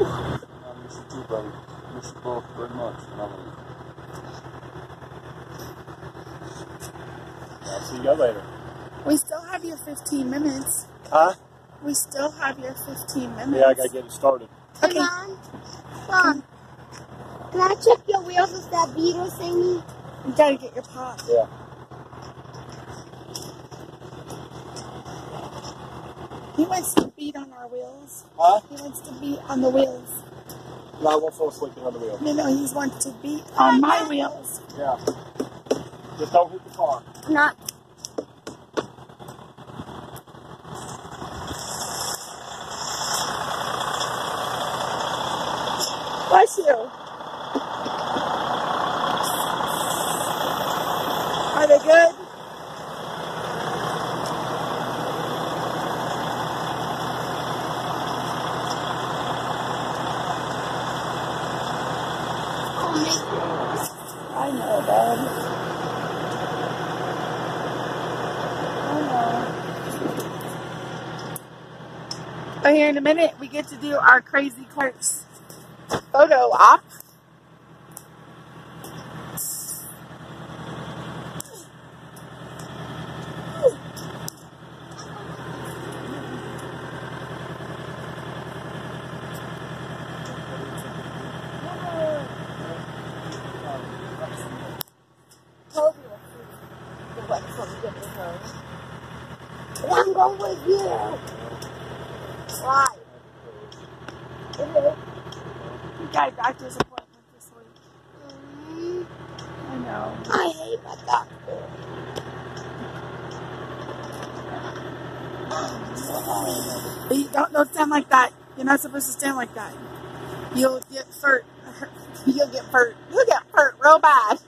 I miss you too, buddy. Miss you both very much. I love you. I'll see you later. We still have your 15 minutes. Huh? We still have your 15 minutes. Yeah, I gotta get it started. Okay. Mom, Mom, can I check your wheels with that beetle thingy? You gotta get your pop. Yeah. He wants to beat on our wheels. Huh? He wants to beat on the wheels. No, I won't fall asleep behind the wheel. No, no, he wants to beat on my wheels. Yeah. Just don't hit the car. Not. Bless you. I know, Dad. I know. But here in a minute, we get to do our crazy clerks photo op. I'm going with you. Why? We got a doctor's appointment this week. Mm, I know. I hate my doctor. But you don't, don't stand like that. You're not supposed to stand like that. You'll get hurt. You'll get hurt. You'll get hurt real bad.